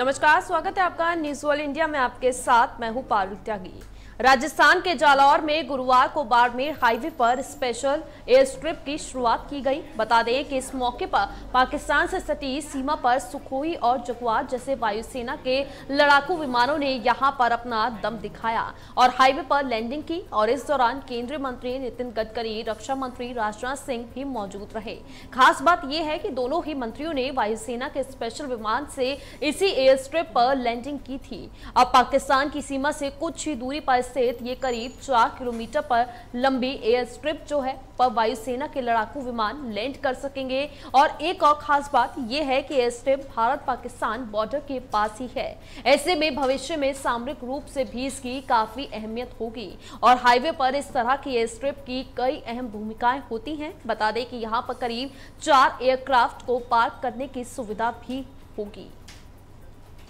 नमस्कार स्वागत है आपका न्यूज़ वर्ल्ड इंडिया में आपके साथ मैं हूँ पारुल त्यागी। राजस्थान के जालौर में गुरुवार को बाड़मेर हाईवे पर स्पेशल एयर स्ट्रिप की शुरुआत की गई। बता दें कि इस मौके पर पाकिस्तान से सटी सीमा पर सुखोई और जगुआर जैसे वायुसेना के लड़ाकू विमानों ने यहाँ पर अपना दम दिखाया और हाईवे पर लैंडिंग की और इस दौरान केंद्रीय मंत्री नितिन गडकरी, रक्षा मंत्री राजनाथ सिंह भी मौजूद रहे। खास बात यह है कि दोनों ही मंत्रियों ने वायुसेना के स्पेशल विमान से इसी एयर स्ट्रिप पर लैंडिंग की थी। अब पाकिस्तान की सीमा से कुछ ही दूरी पर स्थित ये करीब चार किलोमीटर पर लंबी एयर स्ट्रिप जो है, पर वायुसेना के लड़ाकू विमान लैंड कर सकेंगे। और एक और खास बात यह है कि air strip Bharat Pakistan border के पास ही है। ऐसे में भविष्य में सामरिक रूप से भी इसकी काफ़ी अहमियत होगी। और हाईवे पर इस तरह की एयर स्ट्रिप की कई अहम भूमिकाएँ होती हैं। बता दें कि यहाँ पर करीब चार एयरक्राफ्ट को पार्क करने की सुविधा भी होगी।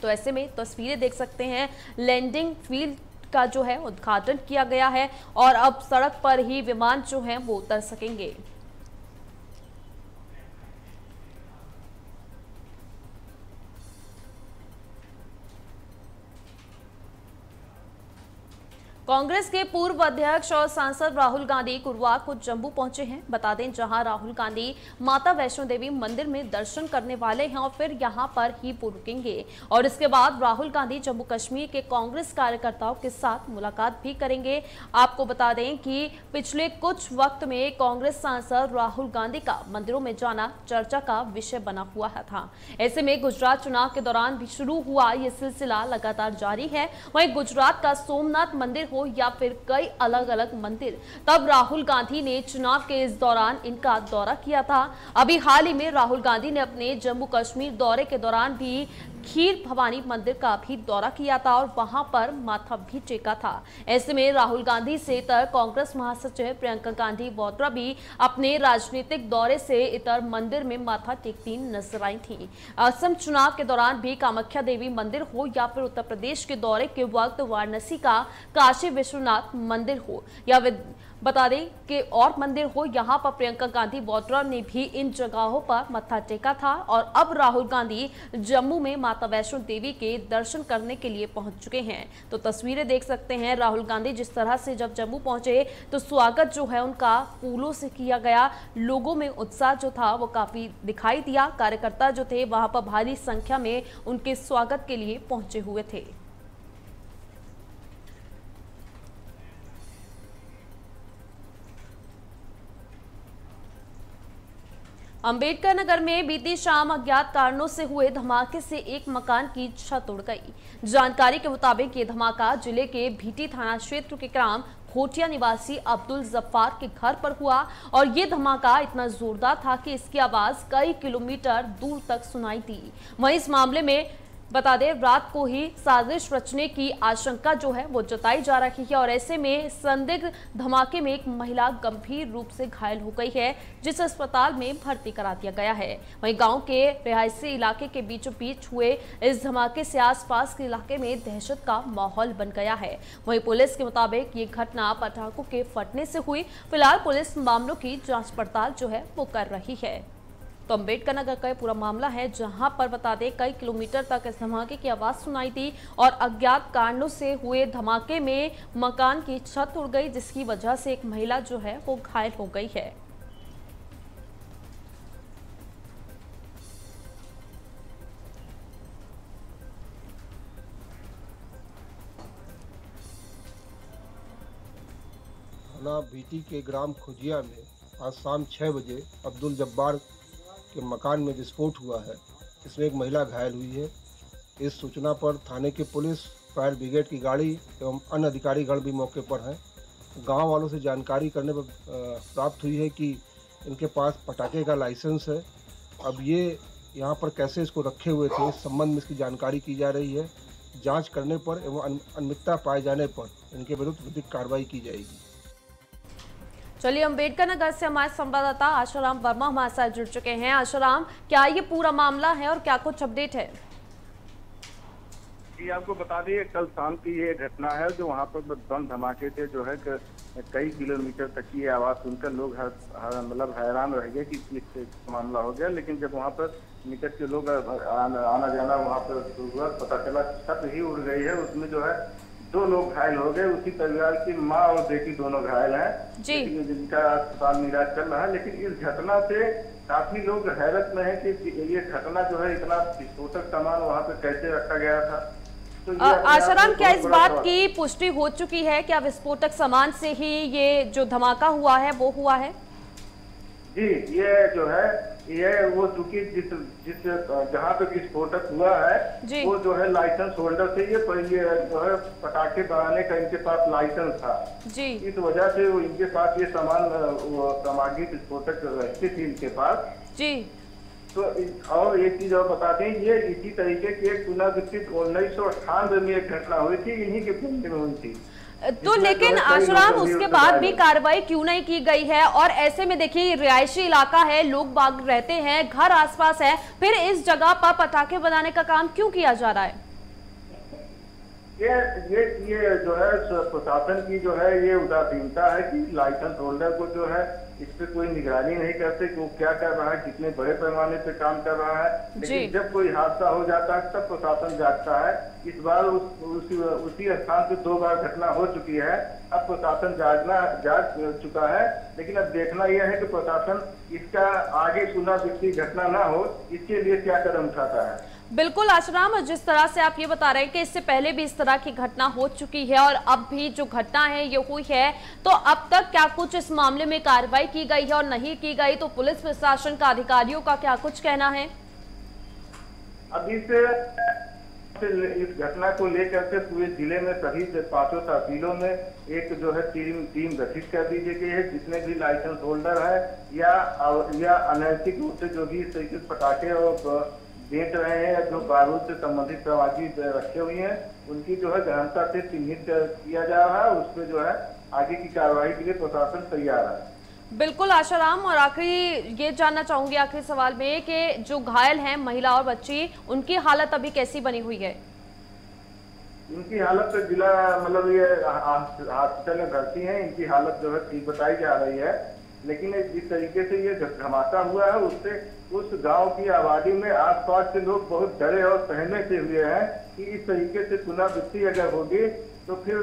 तो ऐसे में तस्वीरें देख सकते हैं। लैंडिंग फ़ील्ड का जो है उद्घाटन किया गया है और अब सड़क पर ही विमान जो है वो उतर सकेंगे। कांग्रेस के पूर्व अध्यक्ष और सांसद राहुल गांधी गुरुवार को जम्मू पहुँचे हैं। बता दें, जहाँ राहुल गांधी, माता वैष्णो देवी मंदिर में दर्शन करने वाले हैं और फिर यहाँ पर ही रुकेंगे और इसके बाद राहुल गांधी जम्मू कश्मीर के कांग्रेस कार्यकर्ताओं के साथ मुलाकात भी करेंगे। आपको बता दें कि पिछले कुछ वक्त में कांग्रेस सांसद राहुल गांधी का मंदिरों में जाना चर्चा का विषय बना हुआ था। ऐसे में गुजरात चुनाव के दौरान भी शुरू हुआ यह सिलसिला लगातार जारी है। वहीं गुजरात का सोमनाथ मंदिर हो या फिर कई अलग अलग मंदिर। तब राहुल गांधी ने चुनाव के इस दौरान इनका दौरा किया था। अभी हाल ही में राहुल गांधी ने अपने जम्मू कश्मीर दौरे के दौरान भी खीर भवानी मंदिर का भी दौरा किया था और वहाँ पर माथा भी टेका था। ऐसे में राहुल गांधी से इतर कांग्रेस महासचिव प्रियंका गांधी वाड्रा भी अपने राजनीतिक दौरे से इतर मंदिर में माथा टेकती नज़र आई थी। असम चुनाव के दौरान भी कामाख्या देवी मंदिर हो या फिर उत्तर प्रदेश के दौरे के वक्त वाराणसी का काशी विश्वनाथ मंदिर हो या बता दें कि और मंदिर हो, यहाँ पर प्रियंका गांधी वाड्रा ने भी इन जगहों पर मत्था टेका था और अब राहुल गांधी जम्मू में माता वैष्णो देवी के दर्शन करने के लिए पहुँच चुके हैं। तो तस्वीरें देख सकते हैं राहुल गांधी जिस तरह से जब जम्मू पहुँचे तो स्वागत जो है उनका फूलों से किया गया। लोगों में उत्साह जो था वो काफ़ी दिखाई दिया। कार्यकर्ता जो थे, वहाँ पर भारी संख्या में उनके स्वागत के लिए पहुँचे हुए थे। अंबेडकर नगर में बीती शाम अज्ञात कारणों से हुए धमाके से एक मकान की छत उड़ गई। जानकारी के मुताबिक ये धमाका ज़िले के भीटी थाना क्षेत्र के ग्राम खोटिया निवासी अब्दुल जफ्फार के घर पर हुआ और ये धमाका इतना जोरदार था कि इसकी आवाज़ कई किलोमीटर दूर तक सुनाई दी। वहीं इस मामले में बता दें, रात को ही साजिश रचने की आशंका जो है वो जताई जा रही है और ऐसे में संदिग्ध धमाके में एक महिला गंभीर रूप से घायल हो गई है, जिस अस्पताल में भर्ती करा दिया गया है। वहीं गाँव के रिहायशी इलाके के बीचों बीच हुए इस धमाके से आसपास के इलाके में दहशत का माहौल बन गया है। वहीं पुलिस के मुताबिक ये घटना पटाखों के फटने से हुई। फ़िलहाल पुलिस मामलों की जाँच पड़ताल जो है वो कर रही है। तो अंबेडकर नगर का पूरा मामला है, जहाँ पर बता दें कई किलोमीटर तक इस धमाके की आवाज़ सुनाई थी और अज्ञात कारणों से हुए धमाके में मकान की छत उड़ गई, जिसकी वजह से एक महिला जो है वो घायल हो गई है। बीटी के ग्राम खुजिया में आज शाम छः बजे अब्दुल जब्बार के मकान में विस्फोट हुआ है इसमें एक महिला घायल हुई है। इस सूचना पर थाने की पुलिस, फायर ब्रिगेड की गाड़ी एवं अन्य अधिकारी गण भी मौके पर हैं। गाँव वालों से जानकारी करने पर प्राप्त हुई है कि इनके पास पटाखे का लाइसेंस है। अब ये यहाँ पर कैसे इसको रखे हुए थे, इस संबंध में इसकी जानकारी की जा रही है। जाँच करने पर एवं अनमितता पाए जाने पर इनके विरुद्ध विधिक कार्रवाई की जाएगी। चलिए अंबेडकर नगर से हमारे संवाददाता आशाराम वर्मा हमारे साथ जुड़ चुके हैं। आशाराम क्या ये पूरा मामला है और क्या कुछ अपडेट है? जी आपको बता दिए कल शाम की ये घटना है जो वहाँ पर बम धमाके से जो है कई किलोमीटर तक की आवाज़ सुनकर लोग हर, हर मतलब हैरान रह गए कि मामला हो गया। लेकिन जब वहाँ पर निकट के लोग आना, जाना वहाँ पर पता चला छत ही उड़ गई है। उसमें जो है दो लोग घायल हो गए उसी परिवार की माँ और बेटी दोनों घायल हैं। जी। जिनका अस्पताल में इलाज चल रहा है लेकिन इस घटना से काफ़ी लोग हैरत में है कि ये घटना जो है इतना विस्फोटक सामान वहाँ पे कैसे रखा गया था। तो आशाराम क्या इस बात की पुष्टि हो चुकी है? क्या विस्फोटक सामान से ही ये जो धमाका हुआ है वो हुआ है? जी ये जो है ये वो चूँकि जिस जिस जहाँ पे विस्फोटक हुआ है वो जो है लाइसेंस होल्डर से ये जो है पटाखे बनाने का इनके पास लाइसेंस था। जी। इस वजह से वो इनके पास ये सामान सामग्री विस्फोटक रहती थी इनके पास। जी। तो और एक चीज़ और बताते हैं ये इसी तरीके की एक पुनरावृत्ति उन्नीस सौ अठानवे में एक घटना हुई थी इन्हीं के पुण्य में हुई थी। तो लेकिन आशुराम उसके बाद भी कार्रवाई क्यों नहीं की गई है? और ऐसे में देखिए रिहायशी इलाका है लोग बाग रहते हैं घर आसपास है। फिर इस जगह पर पटाखे बनाने का काम क्यों किया जा रहा है? ये ये ये जो है प्रशासन की जो है ये उदासीनता है कि लाइसेंस होल्डर को जो है इस पर कोई निगरानी नहीं करते कि वो क्या कर रहा है कितने बड़े पैमाने पे काम कर रहा है। लेकिन जब कोई हादसा हो जाता है तब प्रशासन जागता है। इस बार उस, उसी उसी स्थान पे दो बार घटना हो चुकी है। अब प्रशासन जागना जाग चुका है। लेकिन अब देखना यह है कि प्रशासन इसका आगे सुना घटना ना हो इसके लिए क्या कदम उठाता है। बिल्कुल आश्राम, जिस तरह से आप ये बता रहे हैं कि इससे पहले भी इस तरह की घटना हो चुकी है और अब भी जो घटना है, ये हुई है तो अब तक क्या कुछ इस मामले में कार्रवाई की गई है और नहीं की गई? तो पुलिस प्रशासन का अधिकारियों का क्या कुछ कहना है? अभी से इस घटना को लेकर के पूरे ज़िले में सभी पाँचों तहसीलों में एक जो है टीम टीम गठित कर दी गई है। जितने भी लाइसेंस होल्डर है या या अनैतिक रूप से जो भी पटाखे और बेच रहे हैं जो बारूद से संबंधित प्रवासी रखे हुए हैं उनकी जो है गहनता से चिन्हित किया जा रहा है उस पर जो है आगे की कार्रवाई के लिए प्रशासन तैयार है। बिल्कुल आशाराम और आखिरी ये जानना चाहूँगी आखिरी सवाल में कि जो घायल हैं महिला और बच्ची उनकी हालत अभी कैसी बनी हुई है? इनकी हालत तो जिला मतलब ये हॉस्पिटल में भर्ती है इनकी हालत जो है ठीक बताई जा रही है। लेकिन जिस तरीके से ये धमाका हुआ है, उससे उस गाँव की आबादी में आस पास के लोग बहुत डरे और सहमे से हुए हैं कि इस तरीके से पुनरावृत्ति अगर होगी तो फिर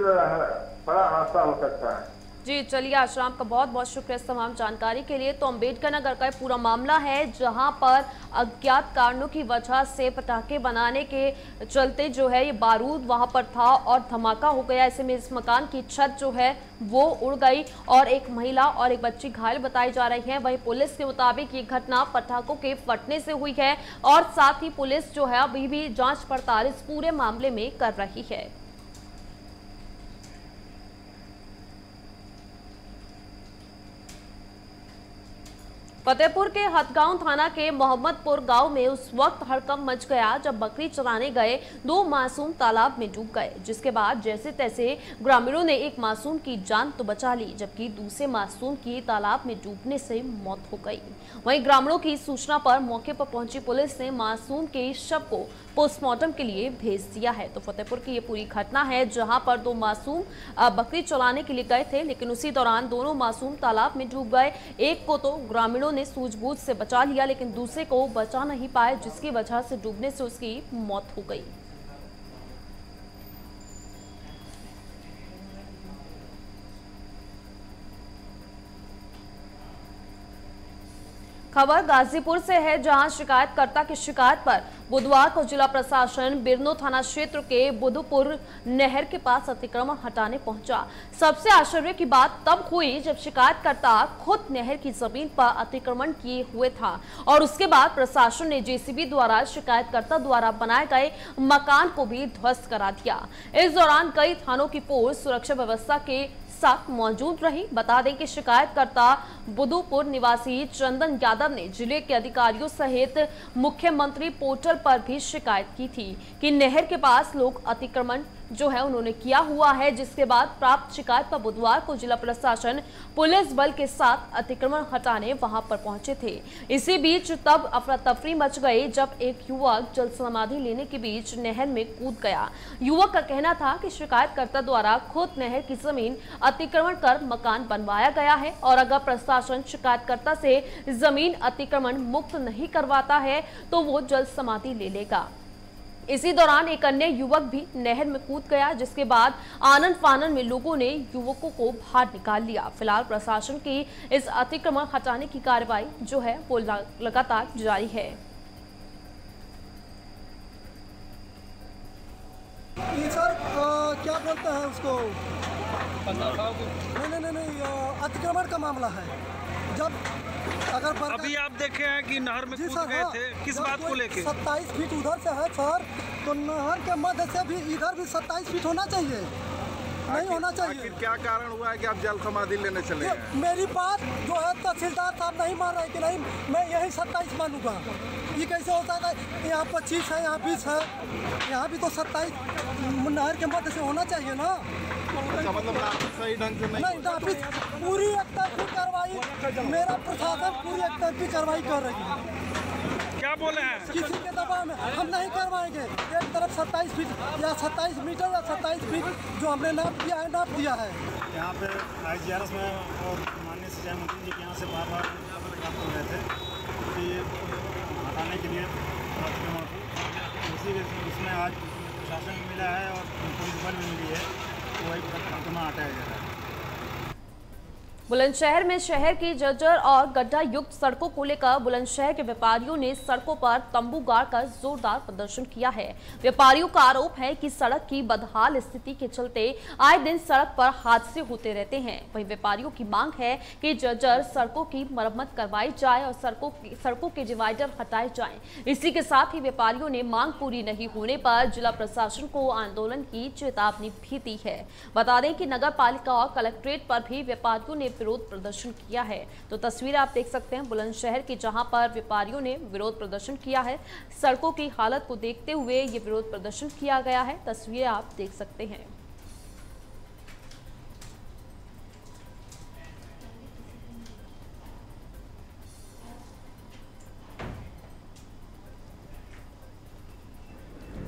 बड़ा हादसा हो सकता है। जी, चलिए आश्राम का बहुत बहुत शुक्रिया तमाम जानकारी के लिए। तो अंबेडकर नगर का पूरा मामला है, जहाँ पर अज्ञात कारणों की वजह से पटाखे बनाने के चलते जो है ये बारूद वहाँ पर था और धमाका हो गया। ऐसे में इस मकान की छत जो है वो उड़ गई और एक महिला और एक बच्ची घायल बताई जा रही है। वहीं पुलिस के मुताबिक ये घटना पटाखों के फटने से हुई है और साथ ही पुलिस जो है अभी भी जाँच पड़ताल इस पूरे मामले में कर रही है। फतेहपुर के हथगांव थाना के मोहम्मदपुर गाँव में उस वक्त हड़कम मच गया जब बकरी चराने गए दो मासूम तालाब में डूब गए, जिसके बाद जैसे तैसे ग्रामीणों ने एक मासूम की जान तो बचा ली, जबकि दूसरे मासूम की तालाब में डूबने से मौत हो गई। वहीं ग्रामीणों की सूचना पर मौके पर पहुँची पुलिस ने मासूम के शव को पोस्टमार्टम के लिए भेज दिया है। तो फतेहपुर की ये पूरी घटना है, जहाँ पर दो मासूम बकरी चलाने के लिए गए थे, लेकिन उसी दौरान दोनों मासूम तालाब में डूब गए। एक को तो ग्रामीणों ने सूझबूझ से बचा लिया, लेकिन दूसरे को बचा नहीं पाए, जिसकी वजह से डूबने से उसकी मौत हो गई। खबर गाजीपुर से है, जहाँ शिकायतकर्ता की शिकायत पर बुधवार को जिला प्रशासन बिरनो थाना क्षेत्र के बुधपुर नहर के पास अतिक्रमण हटाने पहुँचा। सबसे आश्चर्य की बात तब हुई जब शिकायतकर्ता खुद नहर की ज़मीन पर अतिक्रमण किए हुए था और उसके बाद प्रशासन ने जेसीबी द्वारा, शिकायतकर्ता द्वारा बनाए गए मकान को भी ध्वस्त करा दिया। इस दौरान कई थानों की पोस्ट सुरक्षा व्यवस्था के साथ मौजूद रही। बता दें कि शिकायतकर्ता बुधुपुर निवासी चंदन यादव ने ज़िले के अधिकारियों सहित मुख्यमंत्री पोर्टल पर भी शिकायत की थी कि नहर के पास लोग अतिक्रमण जो है उन्होंने किया हुआ है, जिसके बाद प्राप्त शिकायत पर बुधवार को जिला प्रशासन पुलिस बल के साथ अतिक्रमण हटाने वहाँ पर पहुँचे थे। इसी बीच तब अफरा तफरी मच गई, जब एक युवक जल समाधि लेने के बीच नहर में कूद गया। युवक का कहना था कि शिकायतकर्ता द्वारा खुद नहर की ज़मीन अतिक्रमण कर मकान बनवाया गया है और अगर प्रशासन शिकायतकर्ता से ज़मीन अतिक्रमण मुक्त नहीं करवाता है तो वो जल समाधि ले लेगा। इसी दौरान एक अन्य युवक भी नहर में कूद गया जिसके बाद आनंद फानन में लोगों ने युवकों को बाहर निकाल लिया। फ़िलहाल प्रशासन की इस अतिक्रमण हटाने की कार्रवाई जो है वो लगातार जारी है। सर क्या बोलते हैं उसको? नहीं नहीं नहीं नहीं अतिक्रमण का मामला है। जब अगर अभी आप देखे हैं कि नहर में कूद गए हाँ, थे किस बात को लेके? 27 फीट उधर से है सर तो नहर के मध्य से भी इधर भी 27 फीट होना चाहिए। नहीं होना चाहिए। क्या कारण हुआ है कि आप जल समाधि लेने चले हैं? मेरी बात जो है तहसीलदार साहब नहीं मान रहे कि नहीं मैं यही सत्ताईस मानूँगा। ये कैसे होता है? यहाँ पच्चीस है यहाँ बीस है। यहाँ भी तो सत्ताईस नहर के मध्य से होना चाहिए ना। अच्छा मतलब सही ढंग से नहीं नहीं पूरी एक तरफी कार्रवाई मेरा प्रशासन पूरी एक तरफी कार्रवाई कर रही है। क्या बोले हैं? किसी के दबाव में हम नहीं करवाएँगे। एक तरफ़ 27 फीट या 27 मीटर या 27 फीट जो हमने नाप दिया है नाप दिया है। यहाँ पे आई जी आर एस में और माननीय सिंचाई मंत्री जी के यहाँ से बार बार प्राप्त हो रहे थे कि हटाने के लिए उसी के उसमें आज प्रशासन भी मिला है और पुलिस बल मिली है। वही अतिक्रमण हटाया जा रहा है। बुलंदशहर में शहर की जर्जर और गड्ढा युक्त सड़कों को लेकर बुलंदशहर के व्यापारियों ने सड़कों पर तंबू गाड़कर जोरदार प्रदर्शन किया है। व्यापारियों का आरोप है कि सड़क की बदहाल स्थिति के चलते आए दिन सड़क पर हादसे होते रहते हैं। वहीं व्यापारियों की मांग है कि जर्जर सड़कों की मरम्मत करवाई जाए और सड़कों सड़कों के डिवाइडर हटाए जाए। इसी के साथ ही व्यापारियों ने मांग पूरी नहीं होने पर जिला प्रशासन को आंदोलन की चेतावनी भी दी है। बता दें कि नगर पालिका और कलेक्ट्रेट पर भी व्यापारियों ने विरोध प्रदर्शन किया है। तो तस्वीर आप देख सकते हैं बुलंदशहर की, जहाँ पर व्यापारियों ने विरोध प्रदर्शन किया है। सड़कों की हालत को देखते हुए ये विरोध प्रदर्शन किया गया है। तस्वीरें आप देख सकते हैं।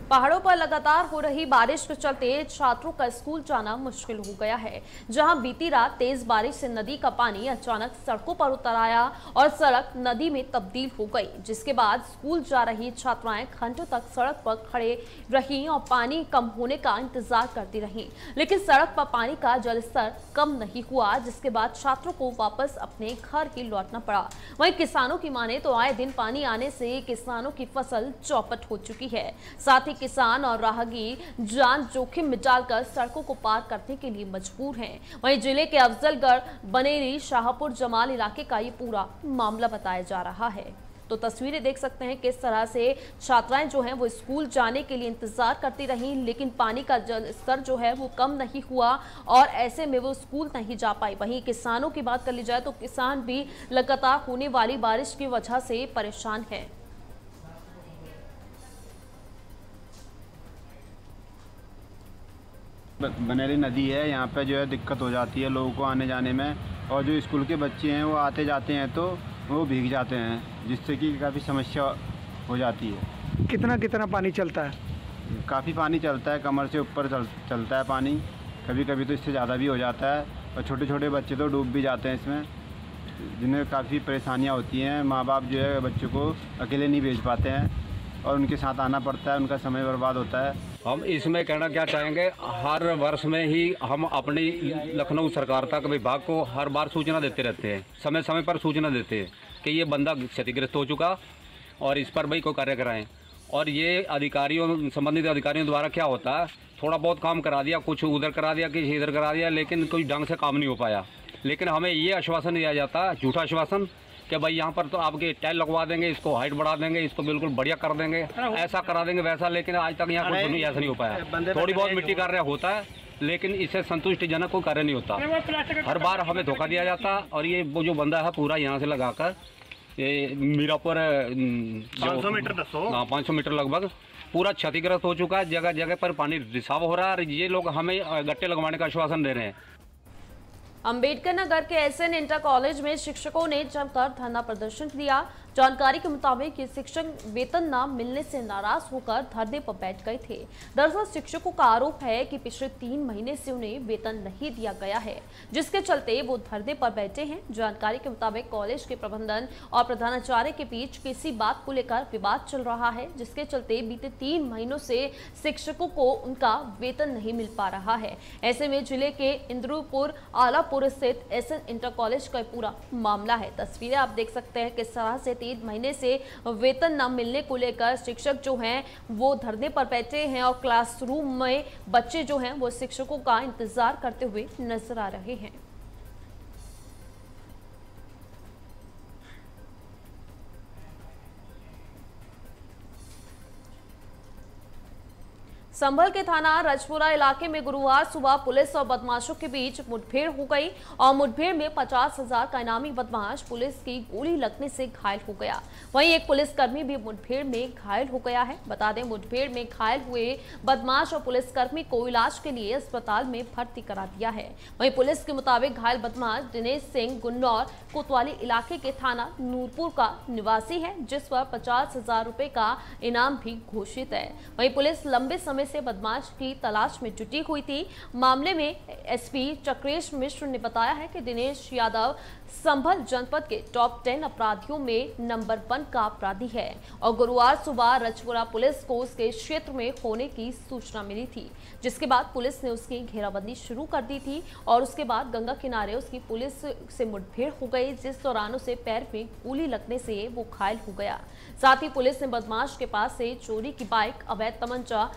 पहाड़ों पर लगातार हो रही बारिश के चलते छात्रों का स्कूल जाना मुश्किल हो गया है। जहाँ बीती रात तेज बारिश से नदी का पानी अचानक सड़कों पर उतर आया और सड़क नदी में तब्दील हो गई, जिसके बाद स्कूल जा रही छात्राएँ घंटों तक सड़क पर खड़े रहीं और पानी कम होने का इंतज़ार करती रहीं। लेकिन सड़क पर पानी का जलस्तर कम नहीं हुआ, जिसके बाद छात्रों को वापस अपने घर ही लौटना पड़ा। वहीं किसानों की माने तो आए दिन पानी आने से किसानों की फ़सल चौपट हो चुकी है। साथ ही किसान और राहगीर जान जोखिम में डालकर सड़कों को पार करने के लिए मजबूर हैं। वहीं ज़िले के अफजलगढ़, बनेरी, शाहपुर, जमाल इलाके का ये पूरा मामला बताया जा रहा है। तो तस्वीरें देख सकते हैं किस तरह से छात्राएँ जो हैं वो स्कूल जाने के लिए इंतज़ार करती रहीं, लेकिन पानी का जल स्तर जो है वो कम नहीं हुआ और ऐसे में वो स्कूल नहीं जा पाई। वहीं किसानों की बात कर ली जाए तो किसान भी लगातार होने वाली बारिश की वजह से परेशान हैं। बनेरी नदी है यहाँ पे जो है दिक्कत हो जाती है लोगों को आने जाने में। और जो स्कूल के बच्चे हैं वो आते जाते हैं तो वो भीग जाते हैं जिससे कि काफ़ी समस्या हो जाती है। कितना कितना पानी चलता है? काफ़ी पानी चलता है कमर से ऊपर चल, चलता है पानी। कभी कभी तो इससे ज़्यादा भी हो जाता है और छोटे छोटे बच्चे तो डूब भी जाते हैं इसमें जिन्हें काफ़ी परेशानियाँ होती हैं। माँ बाप जो है बच्चों को अकेले नहीं भेज पाते हैं और उनके साथ आना पड़ता है उनका समय बर्बाद होता है। हम इसमें कहना क्या चाहेंगे, हर वर्ष में ही हम अपनी लखनऊ सरकार तक, विभाग को हर बार सूचना देते रहते हैं, समय समय पर सूचना देते हैं कि ये बंदा क्षतिग्रस्त हो चुका और इस पर भाई कोई कार्य कराएँ। और ये अधिकारियों, संबंधित अधिकारियों द्वारा क्या होता है थोड़ा बहुत काम करा दिया, कुछ उधर करा दिया किसी इधर करा दिया, लेकिन कोई ढंग से काम नहीं हो पाया। लेकिन हमें ये आश्वासन दिया जाता है झूठा आश्वासन कि भाई यहाँ पर तो आपके टाइल लगवा देंगे इसको हाइट बढ़ा देंगे इसको बिल्कुल बढ़िया कर देंगे। ऐसा करा देंगे वैसा लेकिन आज तक यहाँ कुछ नहीं ऐसा नहीं हो पाया। थोड़ी बहुत मिट्टी कार्य होता है लेकिन इससे संतुष्टिजनक कोई कार्य नहीं होता। हर बार हमें धोखा दिया जाता और ये वो जो बंदा है पूरा यहाँ से लगाकर ये मीरापुर पाँच सौ मीटर हाँ पाँच सौ मीटर लगभग पूरा क्षतिग्रस्त हो चुका है जगह जगह पर पानी रिसाव हो रहा है और ये लोग हमें गट्टे लगवाने का आश्वासन दे रहे हैं। अंबेडकर नगर के एसएन इंटर कॉलेज में शिक्षकों ने जमकर धरना प्रदर्शन किया। जानकारी के मुताबिक ये शिक्षक वेतन न मिलने से नाराज़ होकर धरने पर बैठ गए थे। दरअसल शिक्षकों का आरोप है कि पिछले तीन महीने से उन्हें वेतन नहीं दिया गया है, जिसके चलते वो धरने पर बैठे हैं। जानकारी के मुताबिक कॉलेज के प्रबंधन और प्रधानाचार्य के बीच किसी बात को लेकर विवाद चल रहा है, जिसके चलते बीते तीन महीनों से शिक्षकों को उनका वेतन नहीं मिल पा रहा है। ऐसे में ज़िले के इंद्रपुर, आलापुर स्थित एस इंटर कॉलेज का पूरा मामला है। तस्वीरें आप देख सकते हैं किस तरह से तीन महीने से वेतन न मिलने को लेकर शिक्षक जो हैं, वो धरने पर बैठे हैं और क्लासरूम में बच्चे जो हैं, वो शिक्षकों का इंतज़ार करते हुए नज़र आ रहे हैं। संभल के थाना रजपुरा इलाके में गुरुवार सुबह पुलिस और बदमाशों के बीच मुठभेड़ हो गई और मुठभेड़ में पचास हज़ार का इनामी बदमाश पुलिस की गोली लगने से घायल हो गया। वहीं एक पुलिसकर्मी भी मुठभेड़ में घायल हो गया है। बता दें, मुठभेड़ में घायल हुए बदमाश और पुलिसकर्मी को इलाज के लिए अस्पताल में भर्ती करा दिया है। वहीं पुलिस के मुताबिक घायल बदमाश दिनेश सिंह गुन्नौर, कोतवाली इलाके के थाना नूरपुर का निवासी है, जिस पर पचास हज़ार का इनाम भी घोषित है। वहीं पुलिस लंबे समय से बदमाश की तलाश में जुटी हुई थी। मामले में एसपी चक्रेश मिश्र ने बताया है कि दिनेश यादव संभल जनपद के टॉप टेन अपराधियों में नंबर वन का अपराधी है और गुरुवार सुबह रजपुरा पुलिस को उसके क्षेत्र में होने की सूचना मिली थी, जिसके बाद पुलिस ने उसकी घेराबंदी शुरू कर दी थी और उसके बाद गंगा किनारे उसकी पुलिस से मुठभेड़ हो गई, जिस दौरान उसे पैर में गोली लगने से वो घायल हो गया। साथ ही पुलिस ने बदमाश के पास से चोरी की बाइक, अवैध तमंचा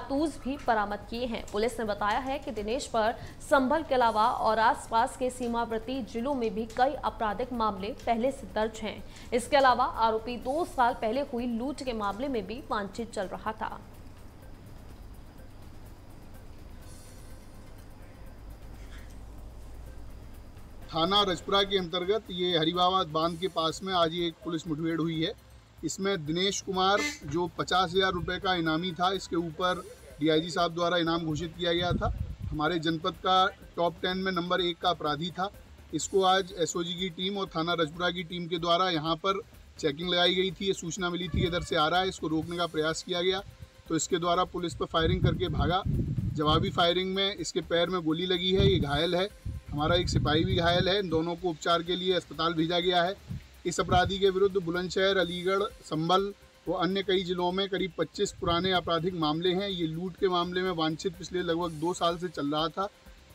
कारतूस भी बरामद किए हैं। पुलिस ने बताया है कि दिनेश पर संभल के अलावा और आसपास के सीमावर्ती जिलों में भी कई आपराधिक मामले पहले से दर्ज हैं। इसके अलावा आरोपी दो साल पहले हुई लूट के मामले में भी वांछित चल रहा था। थाना रजपुरा के अंतर्गत ये हरिबाबा बाँध के पास में आज ये एक पुलिस मुठभेड़ हुई है। इसमें दिनेश कुमार, जो पचास हज़ार रुपये का इनामी था, इसके ऊपर डीआईजी साहब द्वारा इनाम घोषित किया गया था। हमारे जनपद का टॉप टेन में नंबर एक का अपराधी था। इसको आज एसओजी की टीम और थाना रजपुरा की टीम के द्वारा यहाँ पर चेकिंग लगाई गई थी। ये सूचना मिली थी, इधर से आ रहा है। इसको रोकने का प्रयास किया गया। तो इसके द्वारा पुलिस पर फायरिंग करके भागा। जवाबी फायरिंग में इसके पैर में गोली लगी है। ये घायल है। हमारा एक सिपाही भी घायल है। दोनों को उपचार के लिए अस्पताल भेजा गया है। इस अपराधी के विरुद्ध बुलंदशहर, अलीगढ़, संभल व अन्य कई जिलों में करीब 25 पुराने आपराधिक मामले हैं। ये लूट के मामले में वांछित पिछले लगभग दो साल से चल रहा था।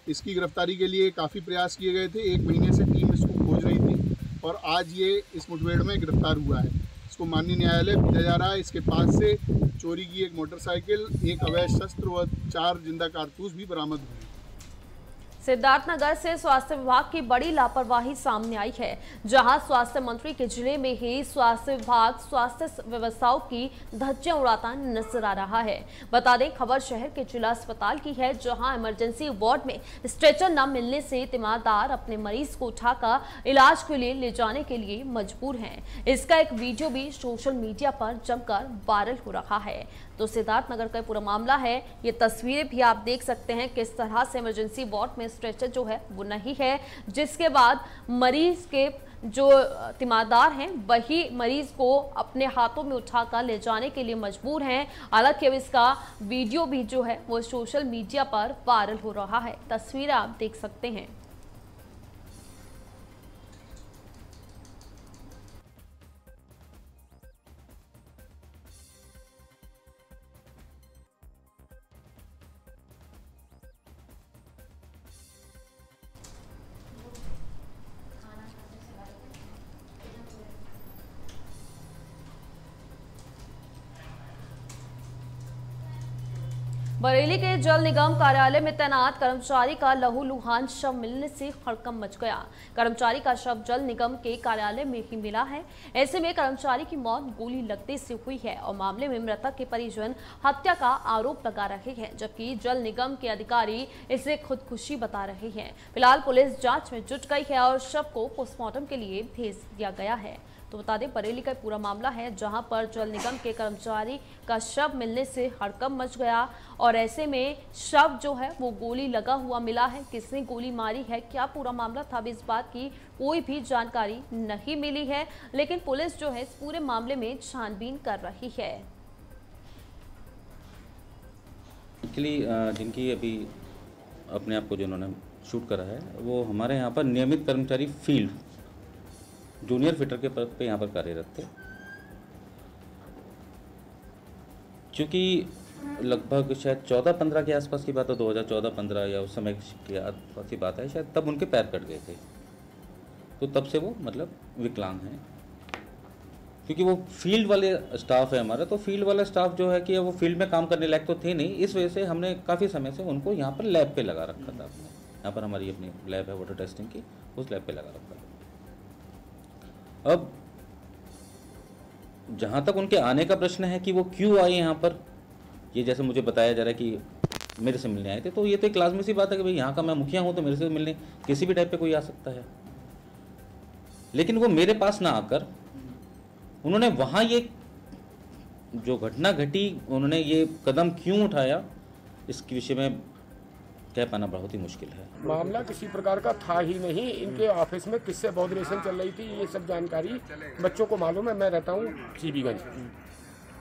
इसकी गिरफ्तारी के लिए काफ़ी प्रयास किए गए थे। एक महीने से टीम इसको खोज रही थी और आज ये इस मुठभेड़ में गिरफ़्तार हुआ है। इसको माननीय न्यायालय भेजा जा रहा है। इसके पास से चोरी की एक मोटरसाइकिल, एक अवैध शस्त्र व चार ज़िंदा कारतूस भी बरामद हुए। सिद्धार्थनगर से स्वास्थ्य विभाग की बड़ी लापरवाही सामने आई है, जहाँ स्वास्थ्य मंत्री के ज़िले में ही स्वास्थ्य विभाग स्वास्थ्य व्यवस्थाओं की धज्जियाँ उड़ाता नज़र आ रहा है। बता दें, खबर शहर के जिला अस्पताल की है, जहाँ इमरजेंसी वार्ड में स्ट्रेचर न मिलने से तीमारदार अपने मरीज़ को उठाकर इलाज के लिए ले जाने के लिए मजबूर है। इसका एक वीडियो भी सोशल मीडिया पर जमकर वायरल हो रहा है। तो सिद्धार्थनगर का पूरा मामला है, ये तस्वीरें भी आप देख सकते हैं, किस तरह से इमरजेंसी वार्ड में स्ट्रेचर जो है, वो नहीं है। जिसके बाद मरीज़ के जो तीमारदार हैं, वही मरीज़ को अपने हाथों में उठाकर ले जाने के लिए मजबूर हैं। हालाँकि अब इसका वीडियो भी जो है, वो सोशल मीडिया पर वायरल हो रहा है। तस्वीरें आप देख सकते हैं। बरेली के जल निगम कार्यालय में तैनात कर्मचारी का लहू लुहान शव मिलने से हड़कम मच गया। कर्मचारी का शव जल निगम के कार्यालय में ही मिला है। ऐसे में कर्मचारी की मौत गोली लगने से हुई है और मामले में मृतक के परिजन हत्या का आरोप लगा रहे हैं, जबकि जल निगम के अधिकारी इसे खुदकुशी बता रहे हैं। फ़िलहाल पुलिस जाँच में जुट गई है और शव को पोस्टमार्टम के लिए भेज दिया गया है। तो बता दें, बरेली का पूरा मामला है, जहाँ पर जल निगम के कर्मचारी का शव मिलने से हड़कम मच गया और ऐसे में शव जो है, वो गोली लगा हुआ मिला है। किसने गोली मारी है, क्या पूरा मामला था इस बात की कोई भी जानकारी नहीं मिली है, लेकिन पुलिस जो है, इस पूरे मामले में छानबीन कर रही है। एक्चुअली जिनकी अभी अपने आप को जिन्होंने शूट करा है, वो हमारे यहाँ पर नियमित कर्मचारी फ़ील्ड जूनियर फिटर के पद पे यहाँ पर कार्यरत थे। क्योंकि लगभग शायद चौदह पंद्रह के आसपास की बात है, दो हज़ार चौदह पंद्रह या उस समय के आसपास की बात है, शायद तब उनके पैर कट गए थे। तो तब से वो मतलब विकलांग हैं। क्योंकि वो फ़ील्ड वाले स्टाफ है हमारा तो फ़ील्ड वाला स्टाफ जो है कि वो फ़ील्ड में काम करने लायक तो थे नहीं। इस वजह से हमने काफ़ी समय से उनको यहाँ पर लैब पे लगा रखा था अपने। यहाँ पर हमारी अपनी लैब है वाटर टेस्टिंग की, उस लैब पे लगा रखा अब जहाँ तक उनके आने का प्रश्न है कि वो क्यों आए यहाँ पर, ये जैसे मुझे बताया जा रहा है कि मेरे से मिलने आए थे तो ये तो एक लाजमी सी बात है कि भाई यहाँ का मैं मुखिया हूँ तो मेरे से मिलने किसी भी टाइप पे कोई आ सकता है। लेकिन वो मेरे पास ना आकर उन्होंने वहाँ ये जो घटना घटी, उन्होंने ये कदम क्यों उठाया, इसके विषय में कह पाना बहुत ही मुश्किल है। मामला किसी प्रकार का था ही नहीं। इनके ऑफ़िस में किससे बॉडरेशन चल रही थी, ये सब जानकारी बच्चों को मालूम है, मैं रहता हूँ सीबीगंज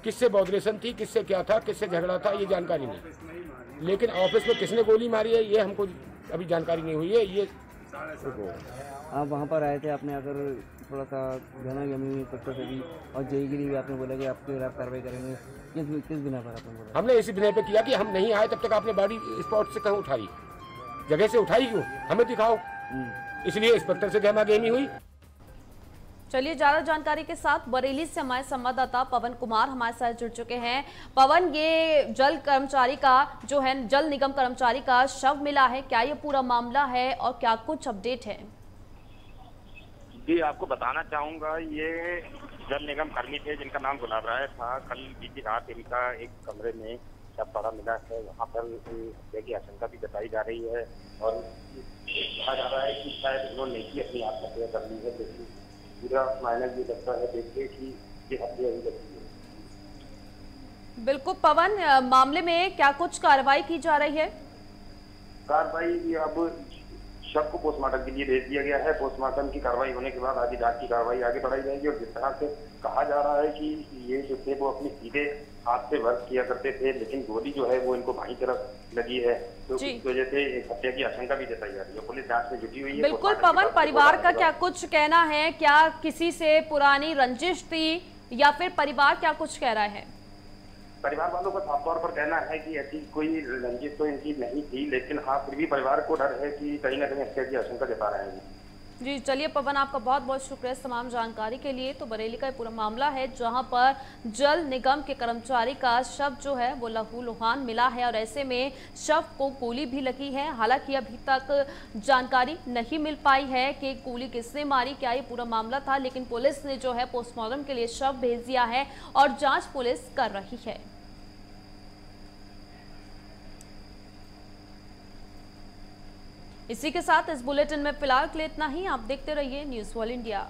किससे बॉडरेशन थी, किससे क्या था, किससे झगड़ा था, ये जानकारी नहीं। लेकिन ऑफ़िस में किसने गोली मारी है, ये हमको अभी जानकारी नहीं हुई है, ये आप वहाँ पर आए थे आपने अगर थोड़ा सा गहना गमी सबको से भी और जय गिरी भी आपने बोला कि आपके खिलाफ कार्रवाई करेंगे किस किस बिना पर आपने बोला? हमने इसी बिना पे किया कि हम नहीं आए तब तक आपने बॉडी स्पॉट से कहाँ उठाई? जगह से उठाई क्यों? हमें दिखाओ। इसलिए इंस्पेक्टर से गहमा गहमी हुई। चलिए, ज़्यादा जानकारी के साथ बरेली से हमारे संवाददाता पवन कुमार हमारे साथ जुड़ चुके हैं। पवन, ये जल कर्मचारी का जो है, जल निगम कर्मचारी का शव मिला है। क्या ये पूरा मामला है और क्या कुछ अपडेट है? जी, आपको बताना चाहूँगा, ये जल निगम कर्मी थे, जिनका नाम गुलाब राय था। कल बीती रात इनका एक कमरे में शव पड़ा मिला है। वहाँ पर हत्या की आशंका भी जताई जा रही है और कहा जा रहा है कि शायद उन्होंने अपनी आत्महत्या कर ली है पूरा मायने ये लगता है देखिए कि ये हत्या ही लगती है। बिल्कुल पवन मामले में क्या कुछ कार्रवाई की जा रही है? कार्रवाई अब शव को पोस्टमार्टम के लिए भेज दिया गया है। पोस्टमार्टम की कार्रवाई होने के बाद आगे जाँच की कार्रवाई आगे बढ़ाई जाएगी और जिस तरह से कहा जा रहा है कि ये जो थे वो अपने सीधे हाथ से वर्क किया करते थे लेकिन गोली जो है वो इनको बाई तरफ़ लगी है। तो इस वजह से हत्या की आशंका भी जताई जा रही है। पुलिस जाँच में जुटी हुई है। बिल्कुल पवन परिवार का क्या कुछ कहना है? क्या किसी से पुरानी रंजिश थी या फिर परिवार क्या कुछ कह रहा है? परिवार वालों का साफ़ तौर पर कहना है कि ऐसी कोई रंजिश तो इनकी नहीं थी लेकिन हाँ फिर भी परिवार को डर है कि कहीं ना कहीं हत्या की आशंका जता रहे हैं। जी, चलिए पवन, आपका बहुत बहुत शुक्रिया तमाम जानकारी के लिए। तो बरेली का पूरा मामला है, जहाँ पर जल निगम के कर्मचारी का शव जो है, वो लहू लुहान मिला है और ऐसे में शव को गोली भी लगी है। हालाँकि अभी तक जानकारी नहीं मिल पाई है कि गोली किसने मारी, क्या ये पूरा मामला था, लेकिन पुलिस ने जो है पोस्टमार्टम के लिए शव भेज दिया है और जाँच पुलिस कर रही है। इसी के साथ इस बुलेटिन में फ़िलहाल के लिए इतना ही। आप देखते रहिए न्यूज़ वॉल इंडिया।